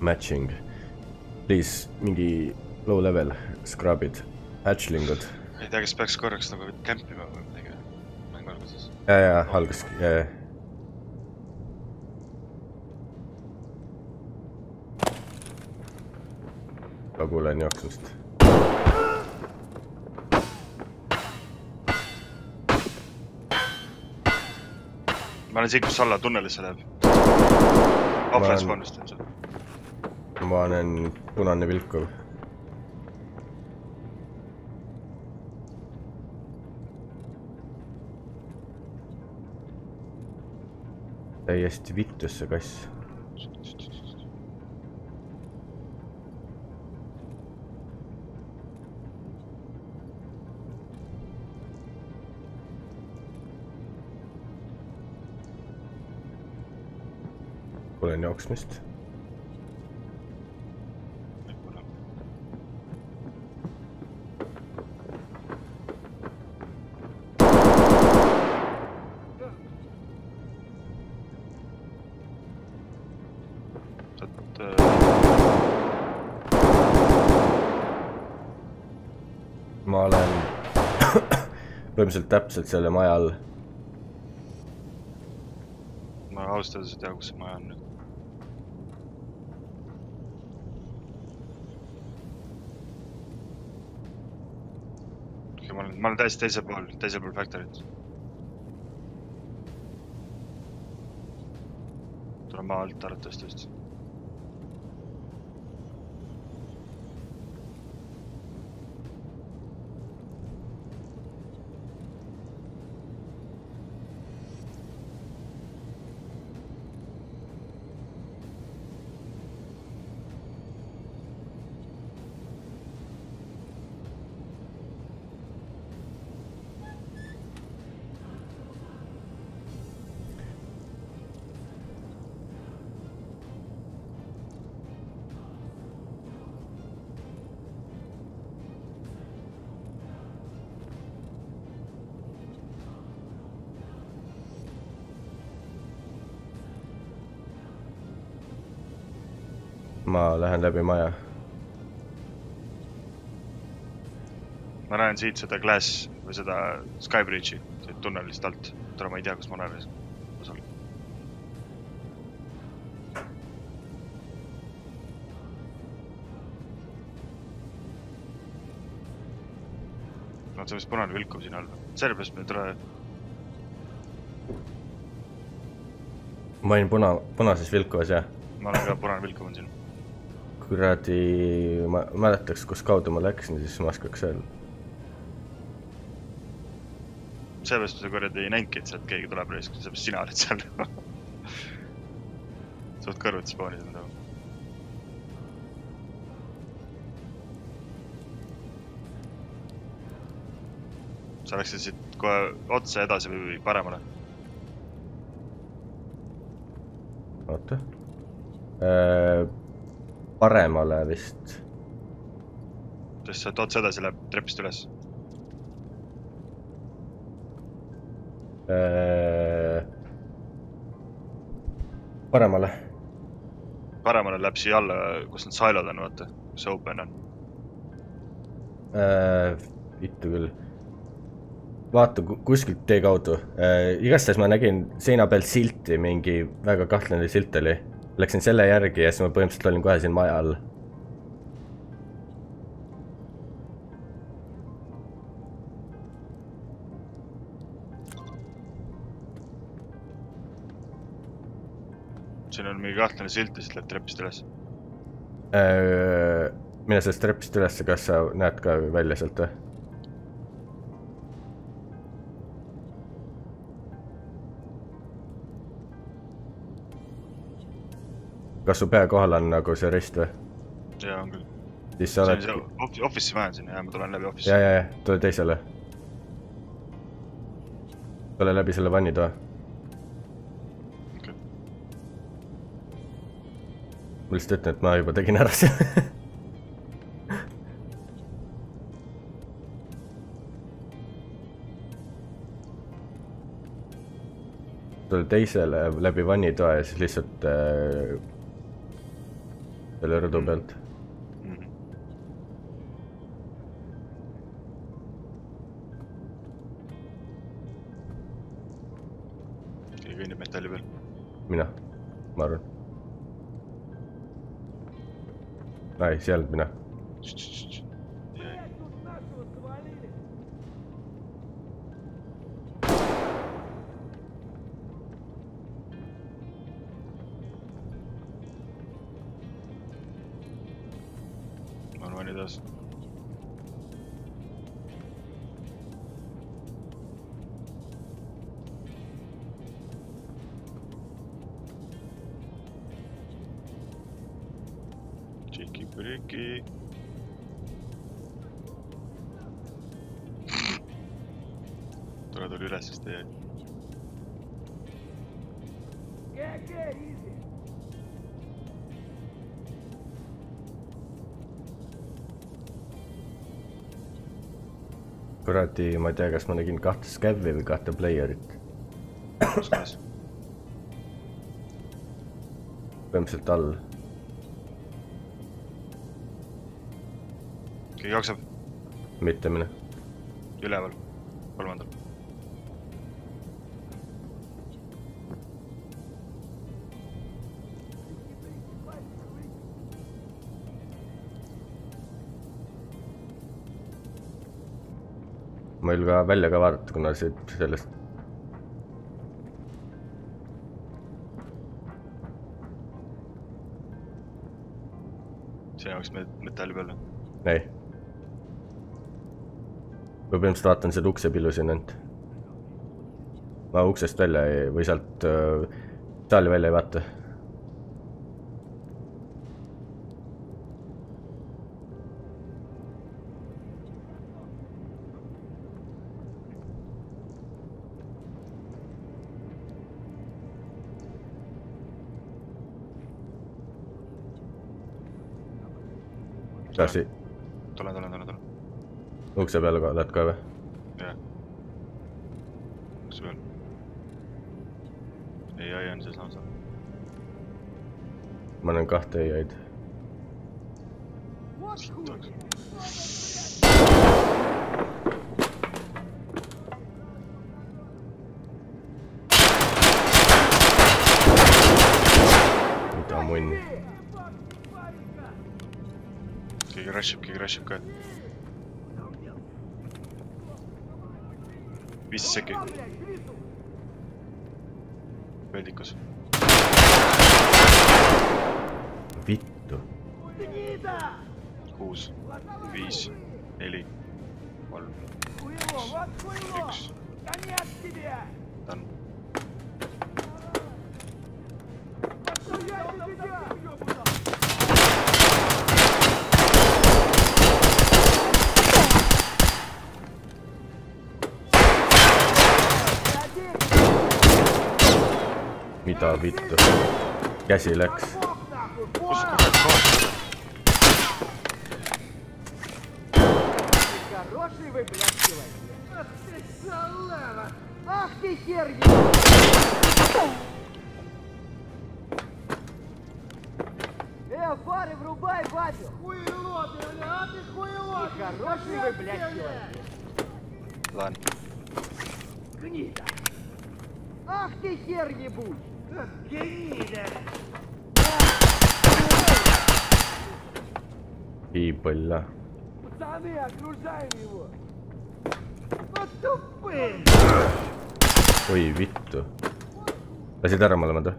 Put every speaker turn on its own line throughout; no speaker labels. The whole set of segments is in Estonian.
Matching. Please, mingi low level, scrub'id, hatchlingud.
ei tea, kas peaks korraks nagu kämpima või midagi, mängu alguses.
ja, ja algus, ja, ja. ma kuulen jooksmist.
ma olen siit, kus alla tunnelisse läheb. Offline spawnist see.
Ma olen punane vilkuv. täiesti vittus see kass. kuulen jooksmist.
Et äh,
ma olen põhimõtteliselt täpselt selle maja all.
ma ausalt öeldes ei tea, kus see maja on nüüd. ma olen, ma olen täiesti teisel pool, teisel pool Factory't. tulen maa alt arvatavasti vist.
Ma lähen läbi maja.
ma näen siit seda glass või seda skybridge'i siit tunnelist alt. tule, ma ei tea, kus ma olen. no see vist punane vilkuv siin all. sellepärast me ei tule,
ma olin puna, punases vilkuvas jah.
ma olen ka punane vilkuv on siin.
kuradi, ma mäletaks, kus kaudu ma läksin, siis ma oskaks öelda.
sellepärast ma kuradi ei näinudki, et sealt keegi tuleb raisk, sellepärast sina oled seal. suht kõrvuti spoonisid nagu. sa läksid siit kohe otse edasi või paremale?
oota. Paremale vist.
sest sealt otse edasi läheb trepist üles.
paremale.
paremale läheb siia alla, kus need silod on, vaata, kus see open on.
vittu küll. vaata ku- kuskilt tee kaudu. igastahes ma nägin seina peal silti, mingi väga kahtlane silt oli. Läksin selle järgi ja siis ma põhimõtteliselt olin kohe siin maja all.
siin on mingi kahtlane silt ja siit läheb trepist üles.
mine sellest trepist üles, kas sa näed ka välja sealt või? Kas su pea kohal on nagu see rist või?
jaa, on küll.
siis sa oled
office'i maja on siin ja ma tulen läbi office'i
ja, ja, ja tule teisele. tule läbi selle vannitoa.
Okei.
ma lihtsalt ütlen, et ma juba tegin ära selle. tule teisele läbi vannitoa ja siis lihtsalt äh, selle rõdu pealt.
Mhm. keegi kõnnib metalli peal.
mina, ma arvan. ei, see ei olnud mina.
ma arvan edasi. tšiki-piriki. tore tuli üles, siis ta jäi.
kuradi, ma ei tea, kas ma nägin kahte scav'i või kahte player'it. põhimõtteliselt all.
keegi jookseb
mitte mina.
üleval, kolmandal.
Ma ei julge välja ka vaadata, kuna siit sellest
see jaoks me metalli peale.
ei. ma põhimõtteliselt vaatan selle uksepillu siin ainult. ma uksest välja ei, või sealt äh, saali välja ei vaata. edasi,
tulen, tulen, tulen, tulen.
ukse peale ka- lähed ka või?
jah. ukse peal. ei, ai on sealsamas.
ma näen kahte ai-aid. mida munn.
keegi rush ib, keegi rush ib ka. viis sekki. peldikus.
vittu.
kuus, viis, neli, kolm, üks. ta
mida vittu. käsi läks.
Ах ты, хер Э, фары врубай, Вадю! Хуйло ты, бля, а ты хуйло! Хороший вы, блядь, человек.
lähen.
Гнида! Ах ты, хер ебучий! Гнида!
piipõlla .
Пацаны, окружаем его! Вот тупые!
oi vittu . lasid ära mõlemad või ?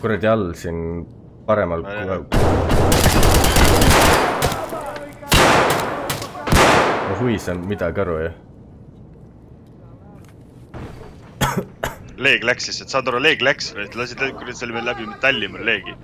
kuradi all siin paremal .
Ai, ai,
ma huvisan midagi aru ju .
leeg läks lihtsalt, saad aru, leeg läks, lasid kuradi selle läbi metalli mul leegi.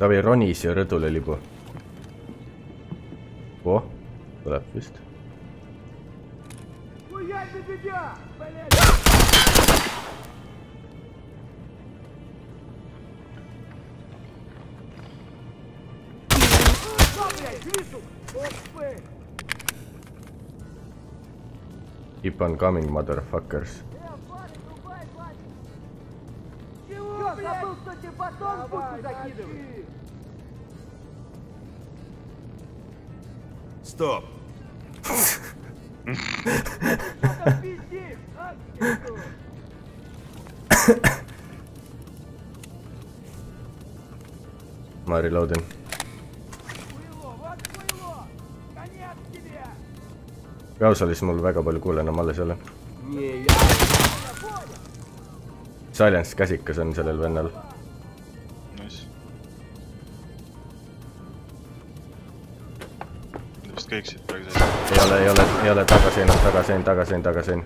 ta
veel ronis ju rõdule libu. oh, tuleb vist. Keep on coming, motherfuckers
Чего, забыл, что тебе батон в буту закидывать?
Стоп!
Что пиздишь, а? Иду.
ma reloadin .
Хуйло, вот хуйло! Конец тебе!
Browseris mul väga palju kuule enam alles ei Silence käsikas on sellel vennal .
nice . Nad vist kõik siit praegu sees .
ei ole , ei ole , ei ole tagasein , tagasein , tagasein , tagasein .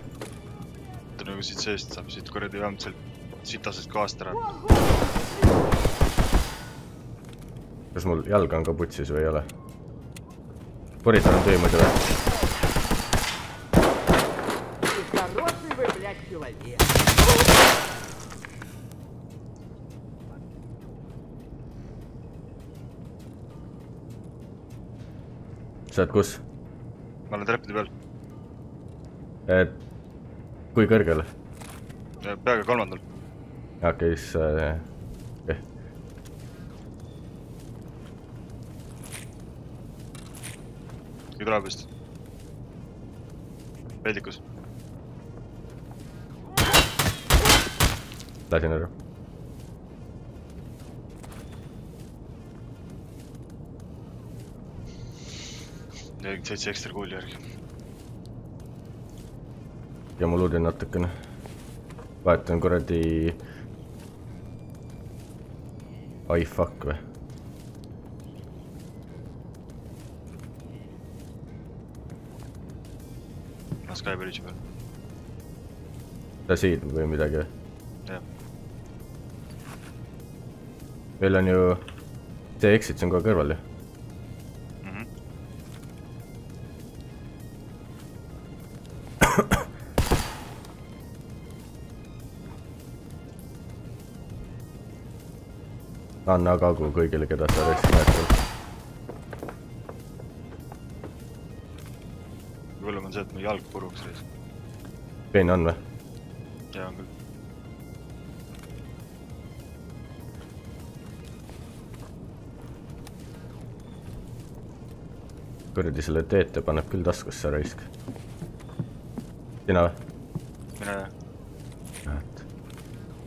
ta nagu siit seest saab siit kuradi vähemalt sealt sitasest kohast ära .
kas mul jalg on ka putsis või ei ole ? koridor on tühi muidu või ?
И хороший вы, блядь, человек!
Sa oled kus?
ma olen treppide peal,
et kui kõrgel?
peaaegu kolmandal.
okei, siis äh, okei.
kui tuleb vist. peldikus.
lasin ära.
Nelikümmend seitse ekstra kuuli järgi.
ja ma luudin natukene. vahetan kuradi. ai fuck või?
Skybridge'i peal.
sa siin või midagi või?
jah,
meil on ju, see exit on kohe kõrval ju. Anna kagu kõigile, keda sa raisk näed.
hullem on see, et mu jalg puruks jäi.
peene on või?
jaa, on küll.
kuradi selle teete paneb küll taskusse raisk. sina või?
mine jah.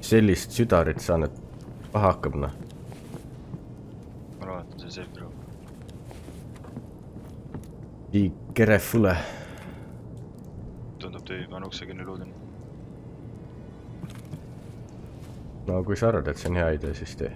sellist südarit saan, et paha hakkab noh.
room.
Be careful.
tundub tühi, kinni luudin.
no kui sa arvad, et see on hea idee, siis tee.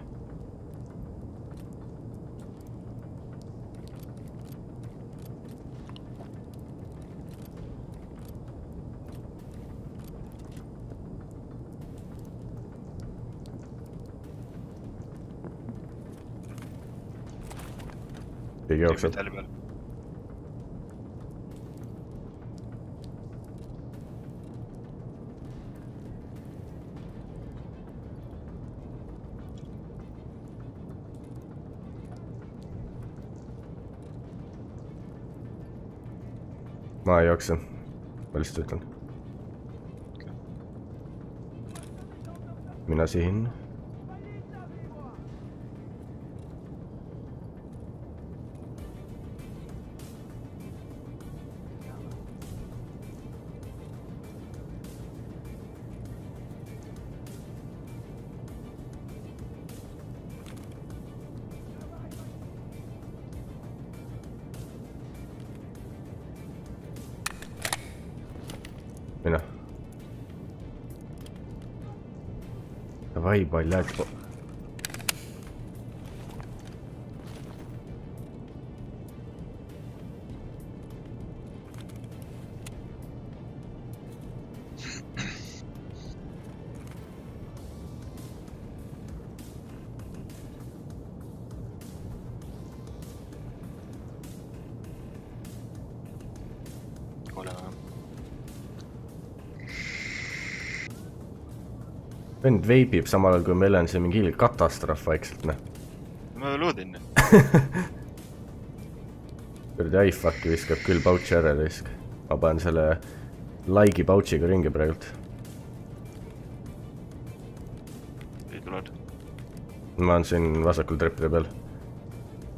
Keegi jookseb.
metalli peal.
ma ei jookse. Davai, paljad. Vend veibib samal ajal, kui meil on siin mingi katastroof vaikselt, noh.
ma loodin.
kuradi iFuck'i viskab küll pouch'i ära risk. ma panen selle like'i pouch'iga ringi praegult.
ei tulnud.
ma olen siin vasakul treppide peal.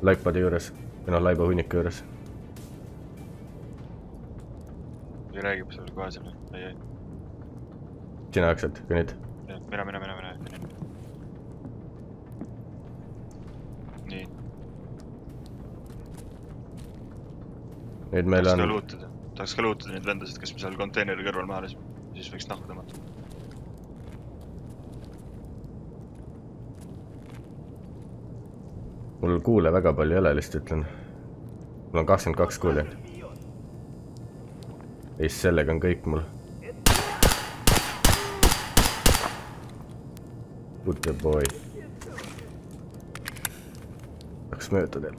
Laipadi juures, või noh, laiba hunniku juures.
räägib seal kohe seal, ei, ei.
sina jaksad, kõnnid?
mine, mine, mine, mine. nii,
nüüd meil
tahaks ka
on,
luutada, tahaks ka luutada neid vendasid, kes me seal konteineri kõrval maha lasime, siis võiks nahku tõmmata.
mul kuule väga palju ei ole, lihtsalt ütlen. mul on kakskümmend kaks kuuli. ja siis sellega on kõik mul. Good boy. Läks mööda teil.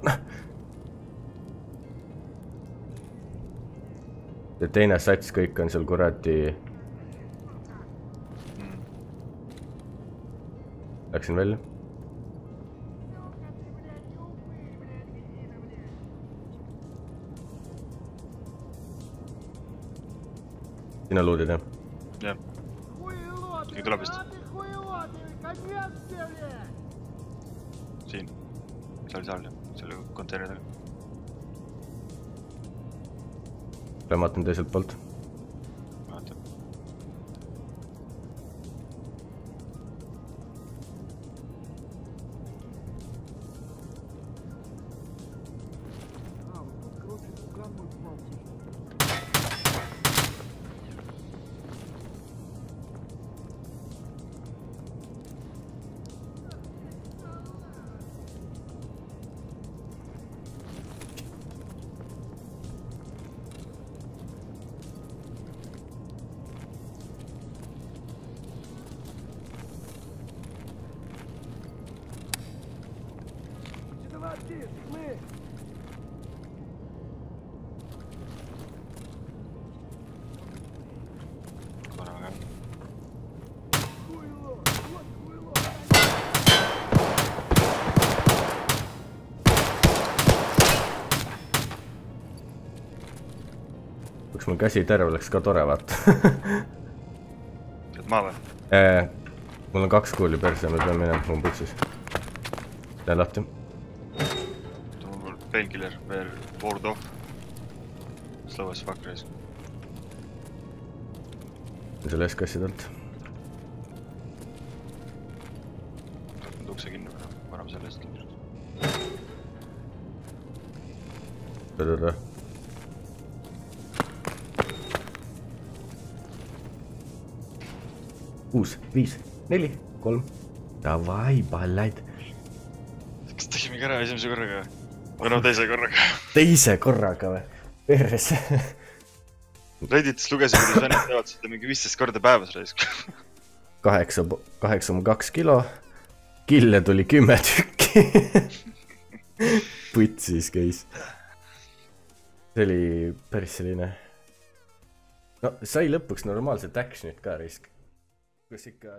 ja teine sats kõik on seal kuradi. Läksin välja. sina luudid jah?
jah. ei tule vist
siin, mis
oli seal, selle konteineri taga.
tõmmatan teiselt poolt üks mul käsi terve oleks ka tore, vaata.
tead maa või?
mul on kaks kuuli perse, ma pean minema, mul on putsis. teen lahti.
mul painkiller veel, ward off. Slow as fuck raisk.
selle S-kassi alt.
nüüd ukse kinni paneme selle eest.
kuus, viis, neli, kolm. Davai, ballad.
kas tegimegi ära esimese korraga või? no teise korraga?
teise korraga või? perse.
Redditis lugesin, kuidas vennad teevad seda mingi viisteist korda päevas raisk.
kaheksa, kaheksa koma kaks kilo. kille tuli kümme tükki. putsis käis. see oli päris selline. no sai lõpuks normaalset action'it ka risk. Kus ikka.